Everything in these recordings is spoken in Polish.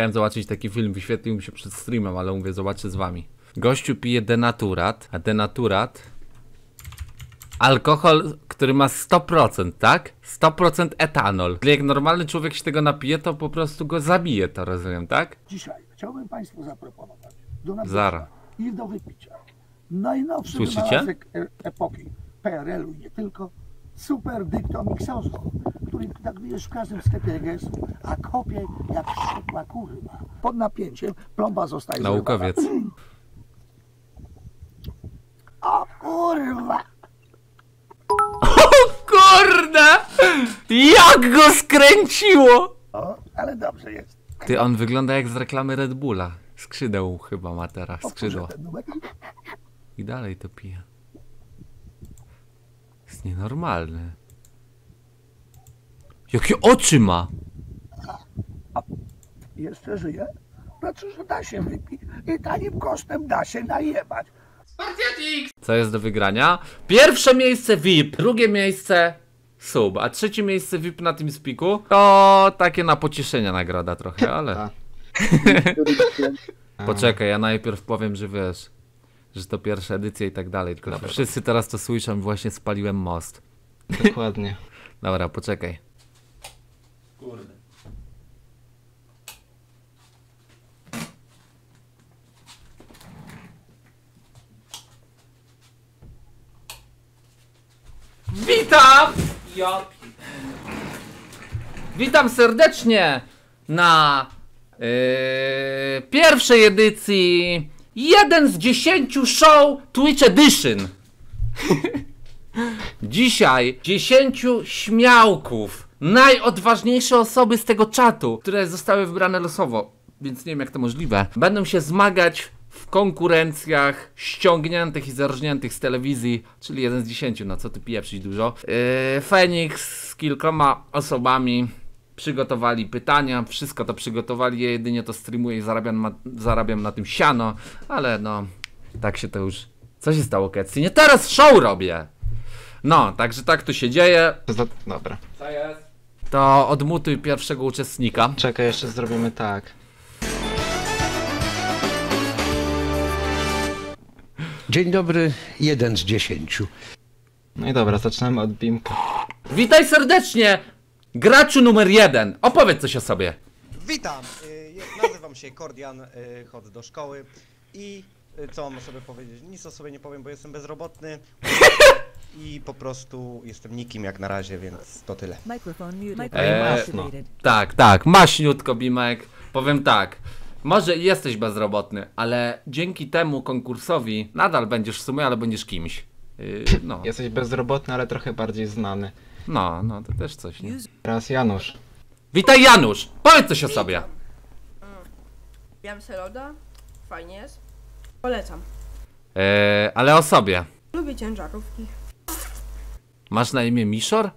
Chciałem zobaczyć taki film, wyświetlił mi się przed streamem, ale mówię, zobaczę z wami. Gościu pije denaturat, a denaturat... Alkohol, który ma 100%, tak? 100% etanol. Czyli jak normalny człowiek się tego napije, to po prostu go zabije, to rozumiem, tak? Dzisiaj chciałbym Państwu zaproponować do Zara. i do wypicia najnowszy Słyszycie? wynalazek e- epoki PRL-u i nie tylko Super Dictomixozo, który znajdujesz w każdym sklepie EGS-u, a kopie jak wściekła kurwa. Pod napięciem plomba zostaje Naukowiec. O kurwa! Kurde! Jak go skręciło! O, ale dobrze jest. Ty, on wygląda jak z reklamy Red Bulla. Skrzydeł chyba ma teraz, skrzydła. I dalej to pije. Jest nienormalny. Jakie oczy ma! Jeszcze żyje? Znaczy, że da się wypić i tanim kosztem da się najebać. Co jest do wygrania? Pierwsze miejsce VIP, drugie miejsce sub, a trzecie miejsce VIP na tym spiku to takie na pocieszenie nagroda trochę, ale... Tak. Poczekaj, ja najpierw powiem, że wiesz, że to pierwsza edycja i tak dalej, tylko wszyscy teraz to słyszą i właśnie spaliłem most. Dokładnie. Dobra, poczekaj. Witam! Ja... Witam serdecznie na yy, pierwszej edycji 1 z 10 show Twitch Edition. Dzisiaj 10 śmiałków, najodważniejsze osoby z tego czatu, które zostały wybrane losowo, więc nie wiem jak to możliwe, będą się zmagać w konkurencjach ściągniętych i zarżniętych z telewizji, czyli 1 z 10, no co ty pieprzyć dużo. Yy, Fenix z kilkoma osobami przygotowali pytania, wszystko to przygotowali, ja jedynie to streamuję i zarabiam, ma, zarabiam na tym siano, ale no, tak się to już... Co się stało, Ketsy? Nie teraz show robię! No, także tak to się dzieje. Dobra. Co jest? To odmutuj pierwszego uczestnika. Czekaj, jeszcze zrobimy tak. Dzień dobry, jeden z dziesięciu. No i dobra, zaczynamy od Bimka. Witaj serdecznie! Graczu numer jeden. Opowiedz coś o sobie. Witam! Y, Nazywam się Kordian, y, chodzę do szkoły i y, co mam o sobie powiedzieć? Nic o sobie nie powiem, bo jestem bezrobotny i po prostu jestem nikim jak na razie, więc to tyle. Eee, activated. Tak, tak, maśniutko, Bimek. Powiem tak. Może jesteś bezrobotny, ale dzięki temu konkursowi nadal będziesz w sumie, ale będziesz kimś. Yy, no, Jesteś bezrobotny, ale trochę bardziej znany. no, no, to też coś, nie? Teraz Janusz. Witaj Janusz! Powiedz coś o sobie. Miałem Seloda, fajnie jest. Polecam. Yy, ale o sobie. Lubię ciężarówki. Masz na imię Mishor?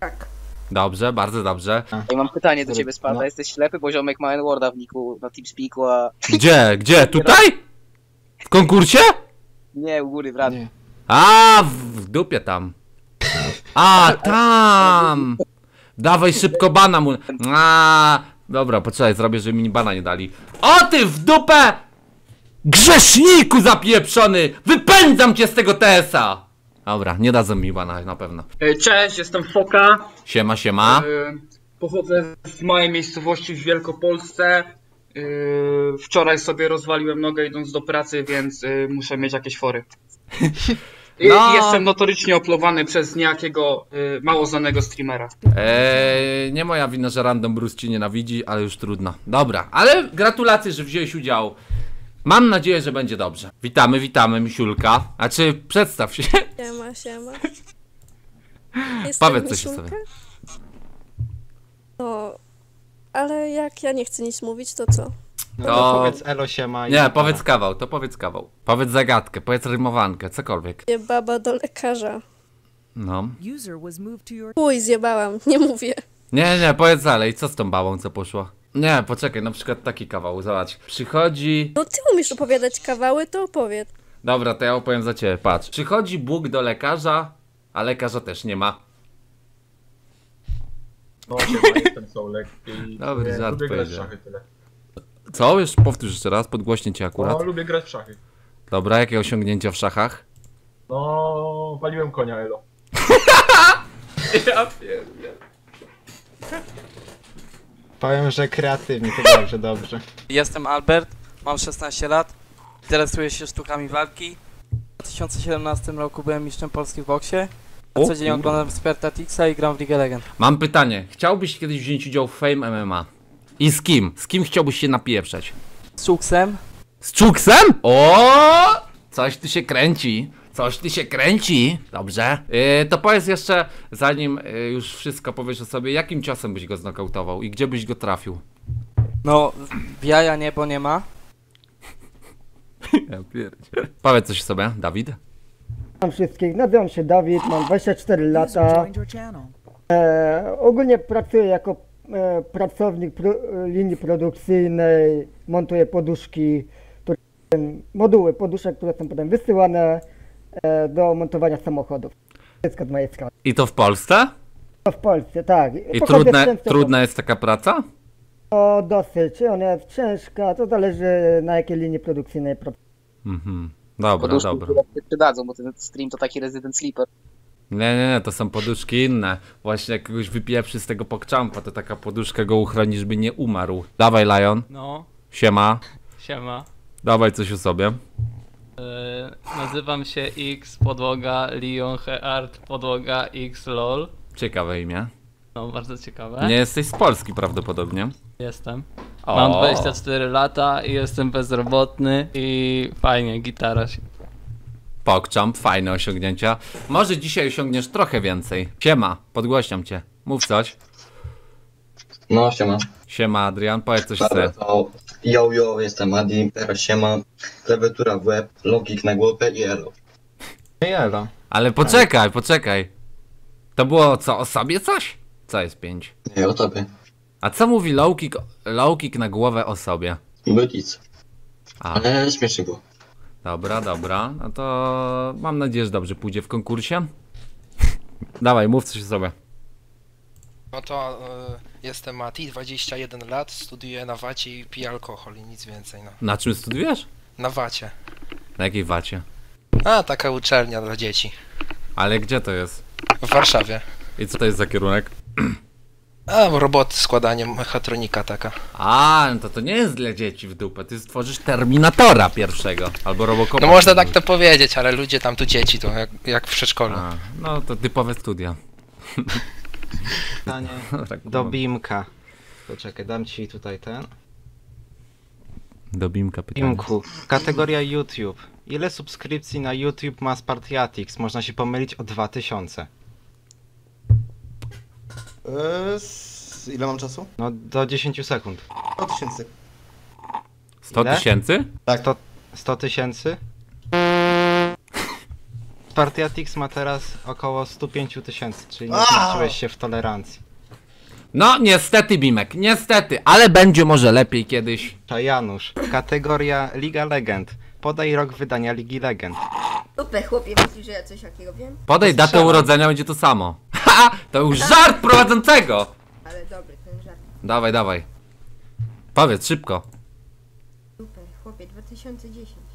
Tak. Dobrze, bardzo dobrze. Ej, mam pytanie do Który- ciebie, Spada. no. Jesteś ślepy, bo ziomek ma N-Worda w niku na TeamSpeaku, a... Gdzie? Gdzie? Tutaj? W konkursie? Nie, u góry w radiu. A, w, w dupie tam. A, tam! Dawaj szybko bana mu. A, dobra, poczekaj, zrobię, żeby mi bana nie dali. O ty w dupę! Grzeszniku zapieprzony! Wypędzam cię z tego TS-a! Dobra, nie dadzą mi bana na pewno. E, Cześć, jestem Foka. Siema, siema. E, Pochodzę z małej miejscowości w Wielkopolsce. E, Wczoraj sobie rozwaliłem nogę idąc do pracy, więc muszę mieć jakieś fory. No. Jestem notorycznie oplowany przez niejakiego e, mało znanego streamera. Eee, nie moja wina, że Random Bruce ci nienawidzi, ale już trudno. Dobra, ale gratulacje, że wziąłeś udział. Mam nadzieję, że będzie dobrze. Witamy, witamy, Misiulka. A czy przedstaw się? Siema, siema. Powiedz coś o sobie. No, ale jak ja nie chcę nic mówić, to co? No To- to powiedz Elo siema i... Nie, powiedz kawał, to powiedz kawał. Powiedz zagadkę, powiedz rymowankę, cokolwiek. Je baba do lekarza. No. User was moved to your Uj, zjebałam, nie mówię. Nie, nie, powiedz dalej, co z tą babą, co poszło? Nie, poczekaj, na przykład taki kawał, zobacz. Przychodzi... No ty umiesz opowiadać kawały, to opowiedz. Dobra, to ja opowiem za ciebie, patrz. Przychodzi Bóg do lekarza, a lekarza też nie ma. No, siema, jestem Soulek i Dobry e, żart lubię grać w powiedział. szachy tyle. Co? Już powtórz jeszcze raz, podgłośnie cię akurat. No, lubię grać w szachy. Dobra, jakie osiągnięcia w szachach? No, waliłem konia Elo. Ja pierdolę. Powiem, że kreatywnie, to dobrze, dobrze. Jestem Albert, mam 16 lat, interesuję się sztukami walki. W 2017 roku byłem mistrzem Polski w boksie. O Na co dzień oglądam Spartatixa i gram w League of Legends. Mam pytanie. Chciałbyś kiedyś wziąć udział w Fame MMA? I z kim? Z kim chciałbyś się napieprzeć? Z Chuksem, Z Czuksem? O! Coś tu się kręci. Coś tu się kręci. Dobrze. Yy, to powiedz jeszcze, zanim yy, już wszystko powiesz o sobie, jakim ciosem byś go znokautował i gdzie byś go trafił? no w jaja niebo nie ma. Ja pierdzie. Powiedz coś sobie, Dawid. Witam wszystkich, nazywam się Dawid, mam 24 lata. E, ogólnie pracuję jako e, pracownik pro, linii produkcyjnej, montuję poduszki, które, moduły poduszek, które są potem wysyłane do montowania samochodów. Wszystko z mojej strony. I to w Polsce? To w Polsce, tak. I trudne, trudna jest taka praca? To dosyć, ona jest ciężka, to zależy na jakiej linii produkcyjnej pracuję. Mhm. Dobra, Poduszki, dobra. które się przydadzą, bo ten stream to taki Resident Sleeper. Nie, nie, nie, to są poduszki inne. Właśnie jak kogoś wypieprzy z tego pokczampa, to taka poduszka go uchroni, żeby nie umarł. Dawaj, Lion. No, Siema. siema. Dawaj coś o sobie. E, nazywam się X, podłoga, Leon Heart, podłoga X, lol. Ciekawe imię. No, bardzo ciekawe. Nie jesteś z Polski prawdopodobnie. Jestem. O. Mam 24 lata i jestem bezrobotny i fajnie, gitara się. Pokczamp, fajne osiągnięcia. Może dzisiaj osiągniesz trochę więcej. Siema, podgłośniam cię. Mów coś. No, siema. Siema, Adrian, powiedz coś Dobra, to yo, yo, jestem Adi, teraz siema, klawiatura w łeb, logik na głowę i elo. Elo. Ale poczekaj, poczekaj. To było co, o sobie coś? Co jest 5? Nie, o tobie. A co mówi low kick, low kick na głowę o sobie? Bylic. A, Ale śmiesznie było. dobra, dobra. No to mam nadzieję, że dobrze pójdzie w konkursie. Dawaj, mów coś o sobie. No to e, jestem Mati, 21 lat, studiuję na wacie i piję alkohol i nic więcej, no. Na czym studiujesz? Na wacie. Na jakiej wacie? A, taka uczelnia dla dzieci. Ale gdzie to jest? W Warszawie. I co to jest za kierunek? A, roboty, składanie, mechatronika taka. A, no to to nie jest dla dzieci w dupę. Ty stworzysz Terminatora pierwszego. Albo Robocopa. No można tak to powiedzieć, ale ludzie tam tu dzieci, to jak, jak w przedszkolu. A, no to typowe studia. Pytanie Tak do. Bimka. Poczekaj, dam ci tutaj ten. Do Bimka pytanie. Bimku, kategoria YouTube. Ile subskrypcji na YouTube ma Spartiatix? Można się pomylić o 2000. Eee, ile mam czasu? No do 10 sekund. 100 tysięcy. 100 Ile? tysięcy? Tak. 100 100 tysięcy? Spartiatix ma teraz około 105 tysięcy, czyli nie zmieściłeś się w tolerancji. No, niestety, Bimek, niestety, ale będzie może lepiej kiedyś. To Janusz, kategoria Liga Legend. Podaj rok wydania Ligi Legend. Super chłopie, myślisz, że ja coś takiego wiem? Podaj datę Strzelam. urodzenia, będzie to samo. Ha! To już żart prowadzącego! Ale dobry ten żart. Dawaj, dawaj. Powiedz szybko. Super chłopie, 2010.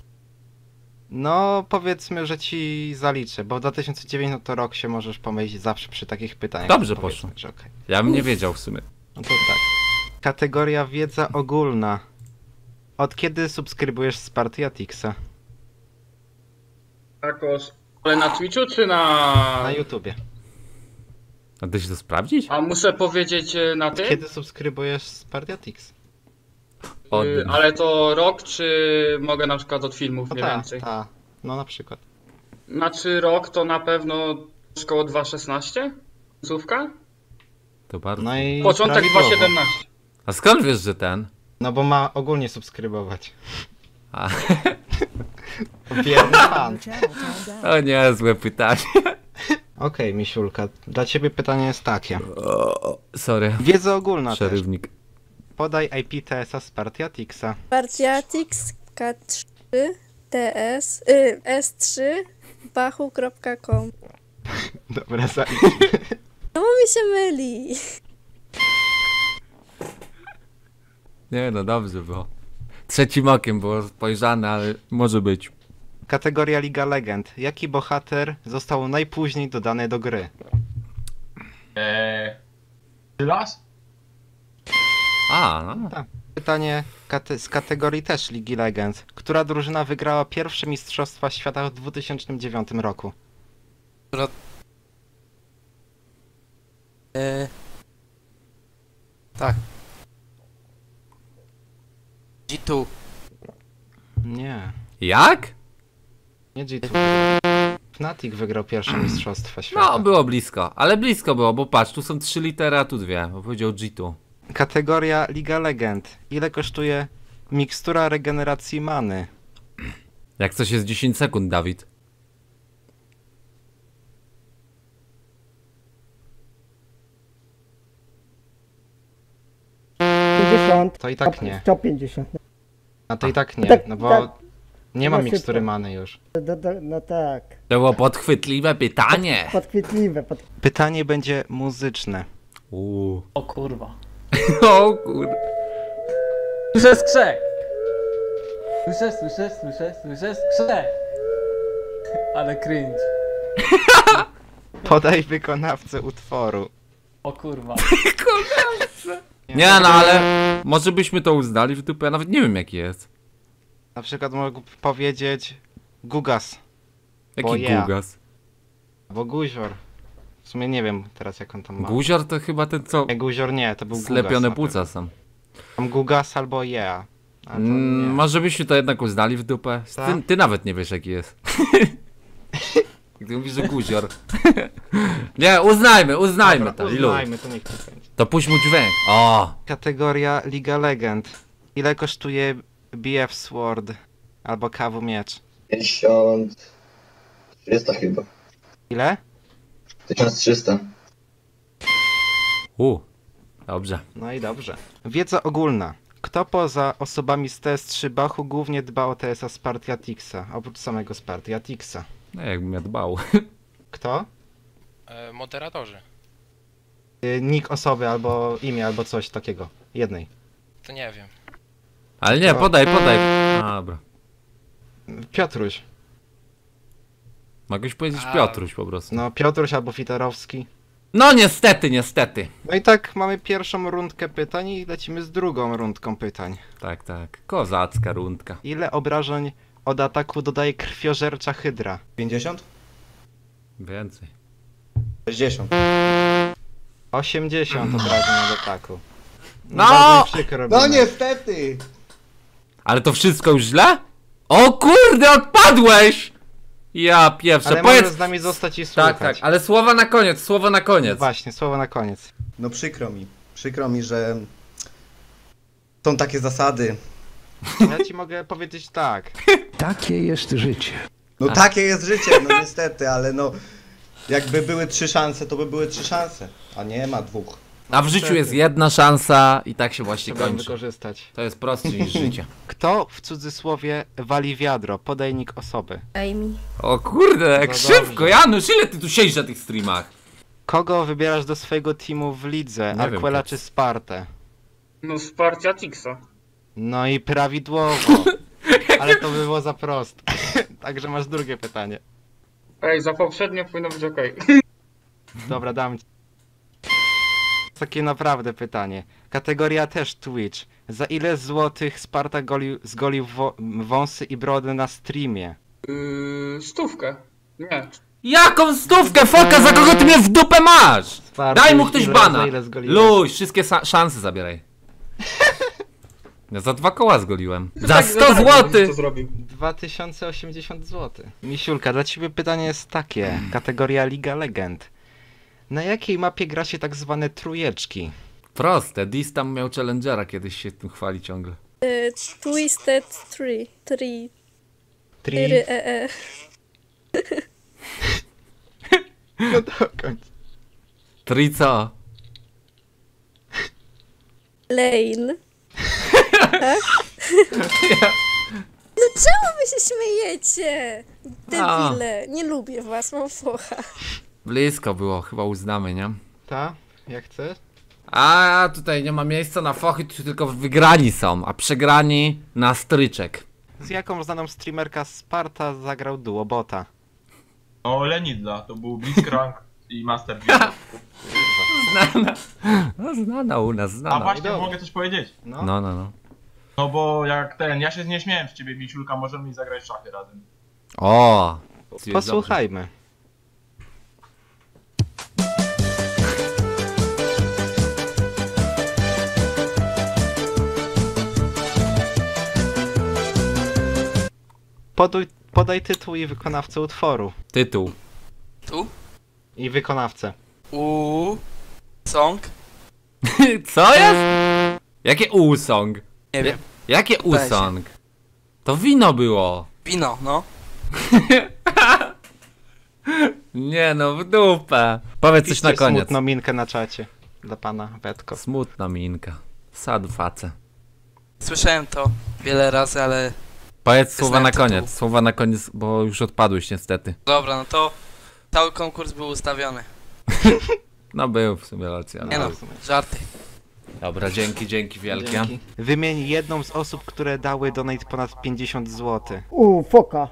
No, powiedzmy, że ci zaliczę, bo w 2009 no to rok się możesz pomylić zawsze przy takich pytaniach. Dobrze poszło. że okej. Ja bym nie wiedział w sumie. No to tak. Kategoria wiedza ogólna. Od kiedy subskrybujesz Spartiatixa? Jakoś. Ale na Twitchu czy na... Na YouTubie. A da się to sprawdzić? A muszę powiedzieć e, na tym? Kiedy subskrybujesz Spartiatix? Od... Y, Ale to rok, czy mogę na przykład od filmów No mniej ta, więcej? ta. No na przykład. Znaczy rok to na pewno około 2.16? Końcówka? To bardzo. No i Początek prawidłowo. 2.17. A skąd wiesz, że ten? No bo ma ogólnie subskrybować. A. Biedny pan. O nie, złe pytanie. Okej, Misiulka, dla ciebie pytanie jest takie. Sorry. Wiedza ogólna też. Podaj IP TS-a Spartiatixa. Partiatix K3 TS y, S3 bachu.com Dobra, za... No mi się myli. Nie no, dobrze było. trzecim okiem było spojrzane, ale może być. Kategoria Liga Legend. Jaki bohater został najpóźniej dodany do gry? Eee... Sylas? A, no. Tak. Pytanie kate- z kategorii też Ligi Legend. Która drużyna wygrała pierwsze Mistrzostwa Świata w 2009 roku? Która... Eee... Tak. G2. Nie. Jak? Nie G2. Fnatic wygrał pierwsze Mistrzostwa Świata. No, było blisko, ale blisko było, bo patrz, tu są trzy litery, a tu dwie, bo powiedział G2. Kategoria Liga Legend. Ile kosztuje mikstura regeneracji many? Jak coś jest 10 sekund, Dawid. To i tak nie. 150. A to i tak nie, Tak, no bo tak. nie ma No mikstury many już. No, no, no tak. To było podchwytliwe pytanie. Podchwytliwe. Pod... Pytanie będzie muzyczne. Uuu. O kurwa. O kur... Słyszę skrzek! Słyszę, słyszę, słyszę, słyszę skrzek! Ale cringe. Podaj wykonawcę utworu. O kurwa. Nie no, ale może byśmy to uznali w dupę, ja nawet nie wiem jaki jest. Na przykład mógł powiedzieć Gugas. Jaki Bo yeah. Gugas? Bo Guzior. W sumie nie wiem teraz jak on tam ma. Guzior to chyba ten co... Nie, Guzior nie, to był Slepione płuca są. Tam Gugas albo Yeah. A to Mm, może byśmy to jednak uznali w dupę. Ty, Tak? ty nawet nie wiesz jaki jest. Gdy mówisz, że guzior. nie, uznajmy, uznajmy Dobra, to. Ilu? uznajmy, to niech to będzie. To puść mu dźwięk. O! Kategoria Liga Legend. Ile kosztuje BF Sword? Albo Kawu Miecz? 1300 chyba. Ile? 1300. U. Dobrze. No i dobrze. Wiedza ogólna. Kto poza osobami z TS3 Bachu głównie dba o TSA Spartiatixa, oprócz samego Spartiatixa? No jakbym ja dbał. Kto? E, moderatorzy. Y, Nick osoby, albo imię, albo coś takiego. Jednej. To nie wiem. Ale nie, podaj, podaj. A, dobra. Piotruś. Mogłeś powiedzieć A. Piotruś po prostu. No, Piotruś albo Fitarowski. No niestety, niestety. No i tak mamy pierwszą rundkę pytań i lecimy z drugą rundką pytań. Tak, tak. Kozacka rundka. Ile obrażeń od ataku dodaje krwiożercza hydra? 50? Więcej. 60. 80 obrażeń od ataku. No! Mi przykro No niestety! Ale to wszystko już źle? O kurde, odpadłeś! Ja pierwsze, Ale powiedz... możesz z nami zostać i słuchać. Tak, tak, ale słowa na koniec, słowo na koniec. Właśnie, słowo na koniec. No przykro mi. Przykro mi, że są takie zasady. Ja ci mogę powiedzieć tak. Takie jest życie. No takie jest życie, no niestety, ale no jakby były trzy szanse, to by były trzy szanse, a nie ma dwóch. A w życiu jest jedna szansa i tak się właśnie Trzeba ją kończy. wykorzystać. To jest prostsze niż życie. Kto w cudzysłowie wali wiadro? Podajnik osoby. Amy. O kurde, jak No szybko, dobrze. Janusz, ile ty tu siedzisz na tych streamach? Kogo wybierasz do swojego teamu w lidze? Nie wiem, Arquela czy Spartę? No wsparcia Tixa. No i prawidłowo. Ale to by było za proste. Także masz drugie pytanie. Ej, za poprzednie powinno być okej. Dobra, dam ci. Takie naprawdę pytanie. Kategoria też Twitch. Za ile złotych Sparta golił, zgolił wo- wąsy i brody na streamie? Yy, stówkę. Nie. Jaką stówkę, foka, za kogo ty mnie w dupę masz? Sparta, Daj mu ktoś ile- bana. Luź, wszystkie szanse zabieraj. Ja za dwa koła zgoliłem. Za 100 za darmo złotych! byś to zrobił. 2080 zł. Misiulka, dla ciebie pytanie jest takie. Kategoria Liga Legend. Na jakiej mapie gra się tak zwane trujeczki? Proste, Dis tam miał challengera, kiedyś się tym chwali ciągle. Y, Twisted Tree. Tree. Tri... Tyry, e, e. No dokończ. Tri co? Lane. tak? No czemu wy się śmiejecie? Debile. Nie lubię was, mam focha. Blisko było, chyba uznamy, nie? Ta? Jak chcesz? A tutaj nie ma miejsca na fochy, tu tylko wygrani są, a przegrani na stryczek. Z jaką znaną streamerka Sparta zagrał duo bota? No Lenidla, to był Blitzcrank i Master Beat. Znana. No znana u nas, A znana. właśnie, mogę coś powiedzieć? No, no, no. No bo jak ten, ja się nie śmiałem z ciebie, Misiulka, możemy mi zagrać szachy razem. O! Posłuchajmy. Poduj, podaj tytuł i wykonawcę utworu. Tytuł. Tu? I wykonawcę. U Song? Co jest? Jakie U-song? Nie wiem. Jakie. U-song? To wino było. Wino, no. Nie no, w dupę. Powiedz coś na koniec. smutną minkę na czacie. Dla pana Betko. Smutna minka. Sad face. Słyszałem to wiele razy, ale Powiedz słowa na tytuł. koniec. Słowa na koniec, bo już odpadłeś niestety. dobra, no to cały konkurs był ustawiony. No był w sumie racja. Nie no, ale- żarty. Dobra, dzięki, dzięki wielkie. Dzięki. Wymień jedną z osób, które dały donate ponad 50 zł. U, foka.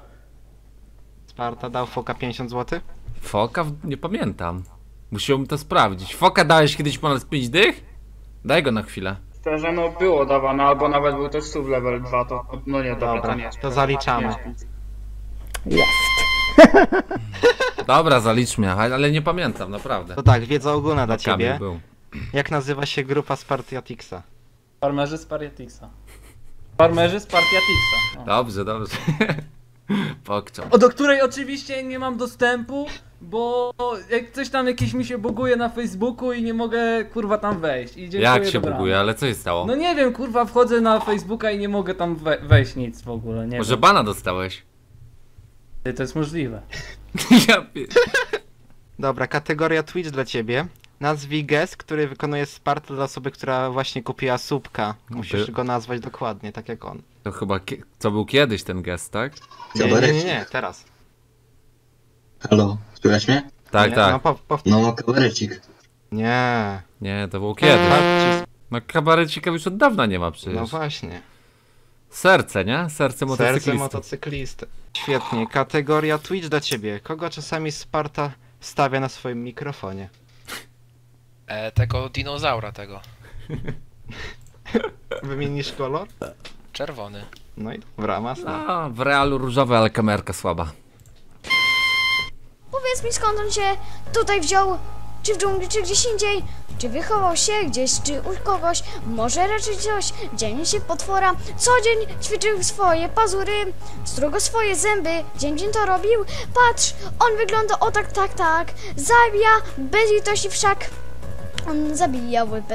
Sparta dał Foka 50 zł? Foka? Nie pamiętam. Musiałbym to sprawdzić. Foka dałeś kiedyś ponad 5 dych? Daj go na chwilę. Szczerze, no było dawane, albo nawet był też sub level 2, to no nie, dobra, Dobra, to nie jest. to zaliczamy. Dobra, zaliczmy, ale nie pamiętam, naprawdę. To tak, wiedza ogólna dla Kamil ciebie. był. Jak nazywa się grupa Spartiatixa? Farmerzy z Pariatixa. Farmerzy. O. Dobrze, dobrze. Pokczam. O, do której oczywiście nie mam dostępu, bo jak coś tam jakieś mi się buguje na Facebooku i nie mogę kurwa tam wejść. I dziękuję, Jak się dobranoc. buguje, ale co się stało? No nie wiem, kurwa, wchodzę na Facebooka i nie mogę tam we wejść nic w ogóle, nie Może wiem. bana dostałeś? Ty, To jest możliwe. ja pie... Dobra, kategoria Twitch dla ciebie. Nazwij gest, który wykonuje Sparta dla osoby, która właśnie kupiła słupka. Musisz By- go nazwać dokładnie, tak jak on. To chyba, kie... co był kiedyś ten gest, tak? Nie, nie, nie, nie teraz. Halo, słychać mnie? Tak, Nie, tak. No, po, po... No, kabarecik. Nie. Nie, to było kiedyś. Patrzcie, No kabarecika już od dawna nie ma przecież. No właśnie. Serce, nie? Serce Serce motocyklisty. motocyklisty. Świetnie. Kategoria Twitch dla ciebie. Kogo czasami Sparta stawia na swoim mikrofonie? E, tego dinozaura tego. Wymienisz kolor? Czerwony. No i dobra, masna. A, w realu różowe, ale kamerka słaba. Powiedz mi skąd on się tutaj wziął? Czy w dżungli, czy gdzieś indziej? Czy wychował się gdzieś, czy u kogoś? Może raczej coś? Dzień się potwora. Co dzień ćwiczył swoje pazury. Strugo swoje zęby. Dzień dzień to robił. Patrz, on wygląda o tak, tak, tak. Zabija bez litości wszak. On zabijał